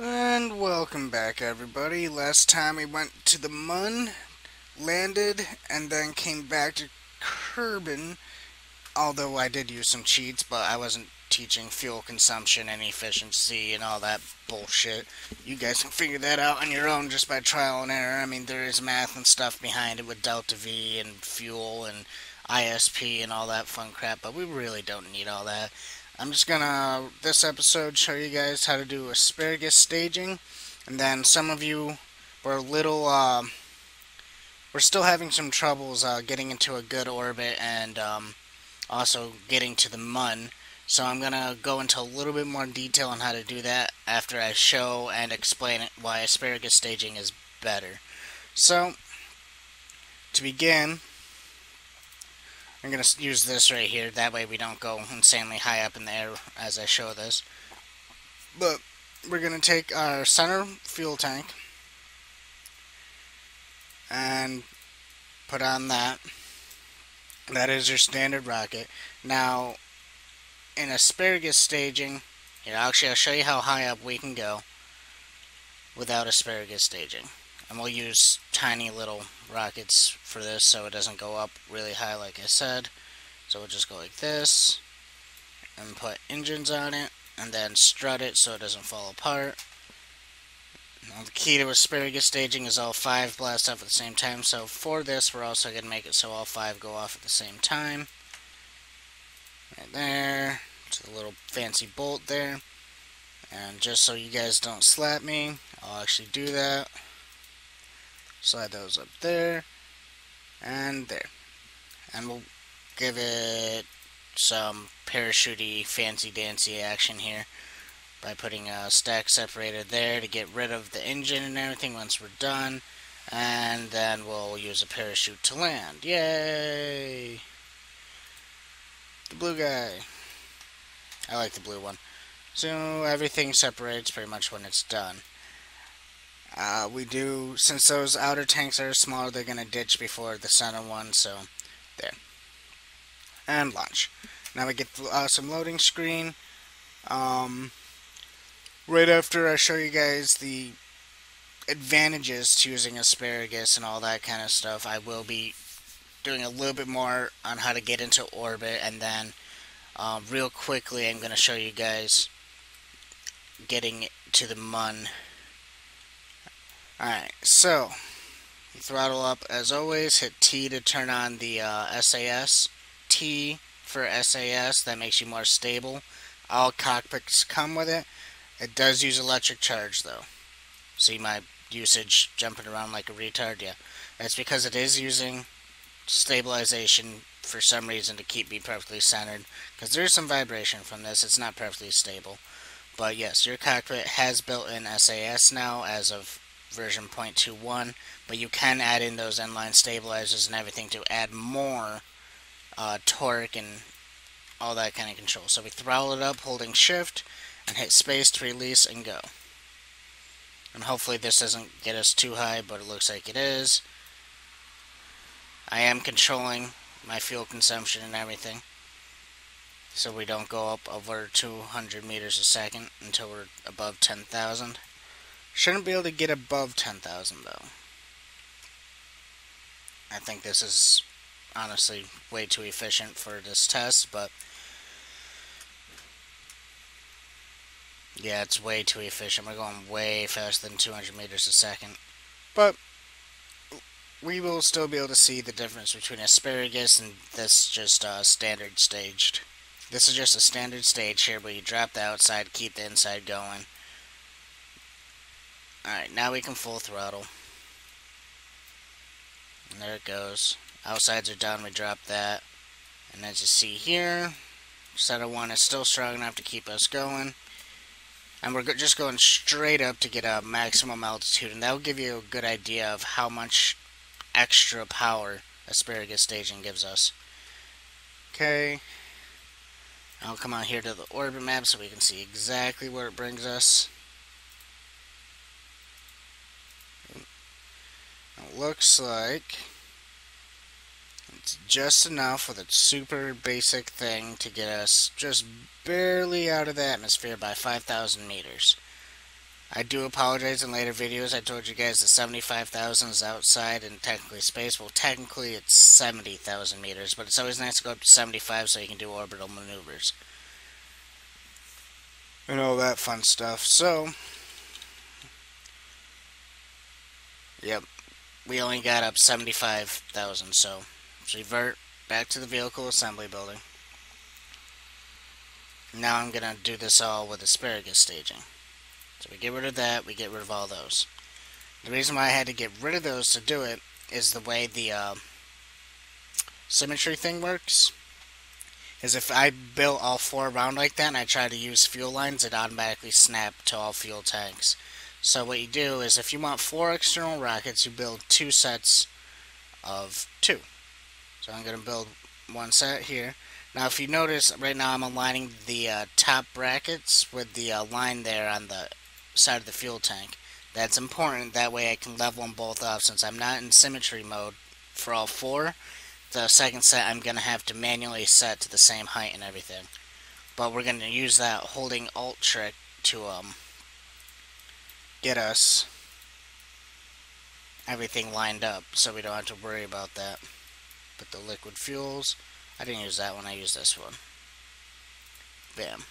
And welcome back, everybody. Last time we went to the Mun, landed, and then came back to Kerbin. Although I did use some cheats, but I wasn't teaching fuel consumption and efficiency and all that bullshit. You guys can figure that out on your own just by trial and error. I mean, there is math and stuff behind it with Delta V and fuel and ISP and all that fun crap, but we really don't need all that. I'm just gonna, this episode, show you guys how to do asparagus staging, and then some of you were a little, uh, we're still having some troubles uh, getting into a good orbit and um, also getting to the Mun. So I'm gonna go into a little bit more detail on how to do that after I show and explain why asparagus staging is better. So, to begin, I'm going to use this right here. That way we don't go insanely high up in the air as I show this. But we're going to take our center fuel tank and put on that. That is your standard rocket. Now, in asparagus staging, here, actually I'll show you how high up we can go without asparagus staging. And we'll use tiny little rockets for this so it doesn't go up really high like I said. So we'll just go like this and put engines on it and then strut it so it doesn't fall apart. Now the key to asparagus staging is all five blast off at the same time. So for this we're also going to make it so all five go off at the same time. Right there. To the little fancy bolt there. And just so you guys don't slap me, I'll actually do that. Slide those up there and there. And we'll give it some parachutey fancy dancy action here by putting a stack separator there to get rid of the engine and everything once we're done. And then we'll use a parachute to land. Yay! The blue guy. I like the blue one. So everything separates pretty much when it's done. Uh, we do, since those outer tanks are smaller, they're going to ditch before the center one, so there. And launch. Now we get uh, some loading screen. Um, right after I show you guys the advantages to using asparagus and all that kind of stuff, I will be doing a little bit more on how to get into orbit, and then um, real quickly I'm going to show you guys getting to the Mun Alright, so throttle up as always, hit T to turn on the uh, SAS. T for SAS, that makes you more stable. All cockpits come with it. It does use electric charge though. See my usage jumping around like a retard? Yeah. That's because it is using stabilization for some reason to keep me perfectly centered. Because there's some vibration from this. It's not perfectly stable. But yes, your cockpit has built-in SAS now as of version 0.21, but you can add in those inline stabilizers and everything to add more uh, torque and all that kind of control. So we throttle it up holding shift and hit space to release and go. And hopefully this doesn't get us too high, but it looks like it is. I am controlling my fuel consumption and everything. So we don't go up over 200 meters a second until we're above 10,000. Shouldn't be able to get above 10,000 though. I think this is honestly way too efficient for this test, but yeah, it's way too efficient. We're going way faster than 200 meters a second. But we will still be able to see the difference between asparagus and this just uh, standard staged. This is just a standard stage here where you drop the outside, keep the inside going. Alright, now we can full throttle. And there it goes. Outsides are done, we drop that. And as you see here, set of one is still strong enough to keep us going. And we're just going straight up to get a maximum altitude, and that will give you a good idea of how much extra power asparagus staging gives us. Okay. I'll come out here to the orbit map so we can see exactly where it brings us. Looks like it's just enough with a super basic thing to get us just barely out of the atmosphere by 5,000 meters. I do apologize in later videos. I told you guys that 75,000 is outside and technically space. Well, technically it's 70,000 meters, but it's always nice to go up to 75 so you can do orbital maneuvers. And all that fun stuff. So, yep, we only got up 75,000, so revert back to the vehicle assembly building. Now I'm going to do this all with asparagus staging. So we get rid of that, we get rid of all those. The reason why I had to get rid of those to do it is the way the uh, symmetry thing works. Is if I built all four around like that and I try to use fuel lines, it automatically snap to all fuel tanks. So what you do is if you want four external rockets, you build two sets of two. So I'm going to build one set here. Now if you notice, right now I'm aligning the uh, top brackets with the uh, line there on the side of the fuel tank. That's important, that way I can level them both up. since I'm not in symmetry mode for all four. The second set I'm going to have to manually set to the same height and everything. But we're going to use that holding alt trick to um, get us everything lined up so we don't have to worry about that. Put the liquid fuels. I didn't use that one, I used this one. Bam.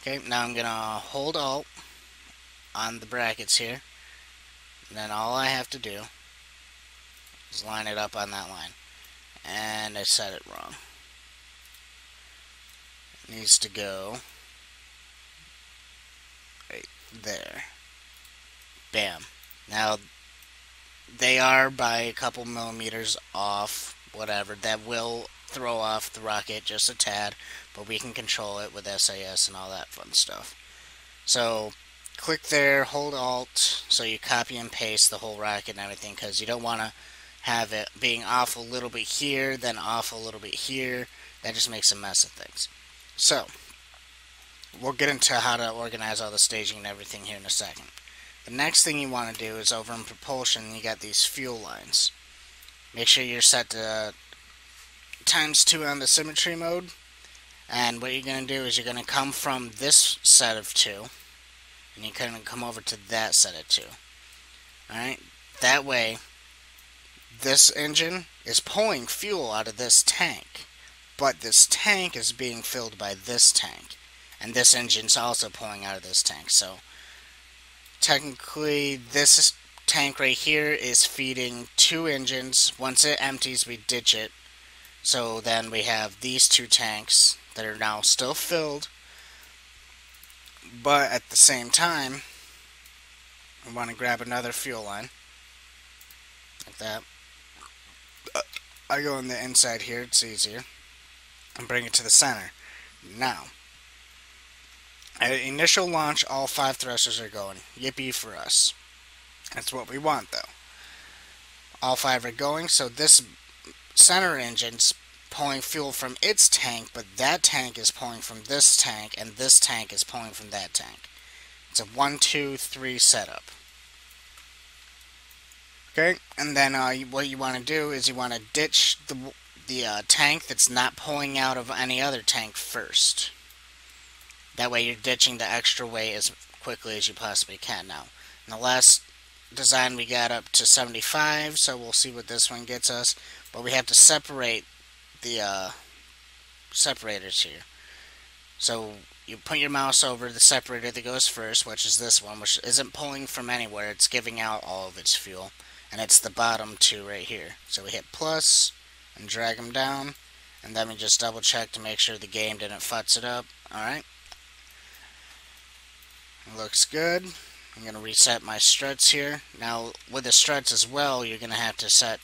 Okay, now I'm going to hold alt on the brackets here. And then all I have to do is line it up on that line. And I set it wrong. It needs to go right there. Bam. Now, they are by a couple millimeters off, whatever. That will throw off the rocket just a tad, but we can control it with SAS and all that fun stuff. So, click there, hold Alt, so you copy and paste the whole rocket and everything, because you don't want to have it being off a little bit here, then off a little bit here. That just makes a mess of things. So, we'll get into how to organize all the staging and everything here in a second. The next thing you want to do is over in propulsion, you got these fuel lines. Make sure you're set to times 2 on the symmetry mode. And what you're going to do is you're going to come from this set of 2 and you're going to come over to that set of two. Alright? That way, this engine is pulling fuel out of this tank, but this tank is being filled by this tank. And this engine's also pulling out of this tank. So, technically, this tank right here is feeding two engines. Once it empties, we ditch it. So then we have these two tanks that are now still filled but at the same time, we want to grab another fuel line. Like that. Uh, I go on the inside here, it's easier. And bring it to the center. Now, at initial launch, all five thrusters are going. Yippee for us. That's what we want, though. All five are going, so this center engine's pulling fuel from its tank, but that tank is pulling from this tank, and this tank is pulling from that tank. It's a one, two, three setup. Okay, and then uh, what you want to do is you want to ditch the the uh, tank that's not pulling out of any other tank first. That way you're ditching the extra weight as quickly as you possibly can now. In the last design we got up to 75, so we'll see what this one gets us. But we have to separate the uh, separators here. So you put your mouse over the separator that goes first, which is this one, which isn't pulling from anywhere. It's giving out all of its fuel. And it's the bottom two right here. So we hit plus and drag them down. And then we just double check to make sure the game didn't futz it up. Alright. Looks good. I'm going to reset my struts here. Now, with the struts as well, you're going to have to set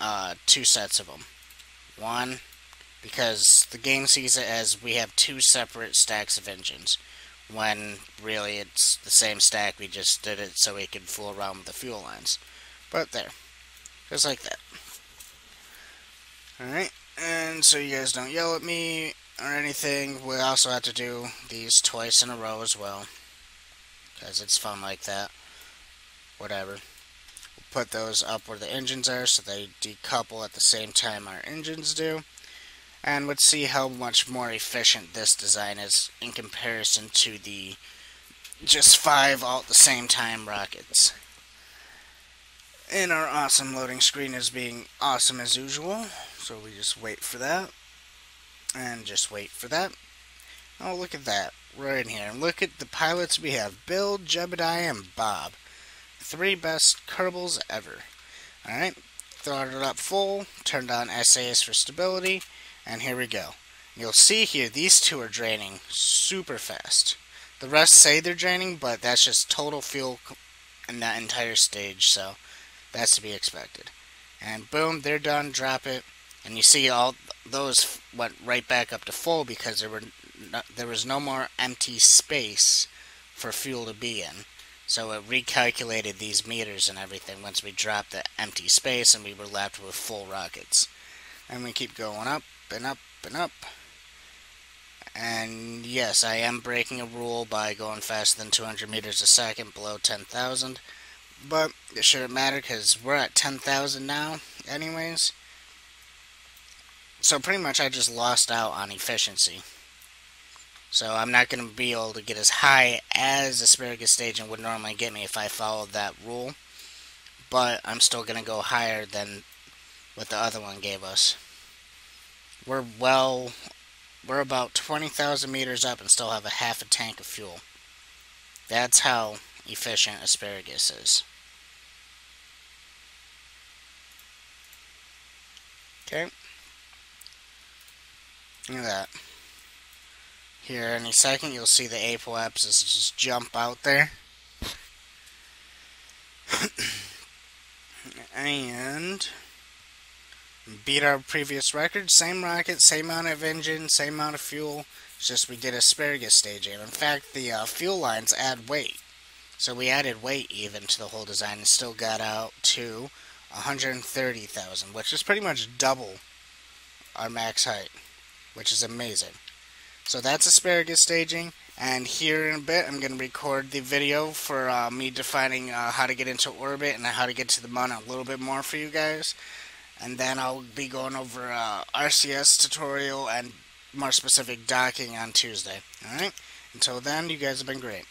uh, two sets of them. One, because the game sees it as we have two separate stacks of engines, when really it's the same stack, we just did it so we could fool around with the fuel lines. But there, just like that. Alright, and so you guys don't yell at me or anything, we also have to do these twice in a row as well, because it's fun like that. Whatever put those up where the engines are so they decouple at the same time our engines do. And let's see how much more efficient this design is in comparison to the just five all at the same time rockets. And our awesome loading screen is being awesome as usual. So we just wait for that. And just wait for that. Oh, look at that. Right in here. Look at the pilots we have. Bill, Jebediah, and Bob. Three best Kerbals ever. Alright. Throttled up full. Turned on SAS for stability. And here we go. You'll see here, these two are draining super fast. The rest say they're draining, but that's just total fuel in that entire stage, so that's to be expected. And boom, they're done, drop it. And you see all those went right back up to full because there were no, there was no more empty space for fuel to be in. So it recalculated these meters and everything once we dropped the empty space and we were left with full rockets. And we keep going up and up and up. And yes, I am breaking a rule by going faster than 200 meters a second below 10,000. But it shouldn't matter because we're at 10,000 now, anyways. So pretty much I just lost out on efficiency. So I'm not going to be able to get as high as asparagus staging would normally get me if I followed that rule. But I'm still going to go higher than what the other one gave us. We're well we're about 20,000 meters up and still have a half a tank of fuel. That's how efficient asparagus is. Okay. Look at that. Here, any second, you'll see the apoapsis just jump out there. and beat our previous record. Same rocket, same amount of engine, same amount of fuel. It's just we did asparagus staging. In fact, the uh, fuel lines add weight. So we added weight even to the whole design and still got out to 130,000, which is pretty much double our max height, which is amazing. So that's asparagus staging. And here in a bit, I'm going to record the video for uh, me defining uh, how to get into orbit and how to get to the moon a little bit more for you guys and then I'll be going over uh, RCS tutorial and more specific docking on Tuesday. Alright? Until then, you guys have been great.